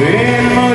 In my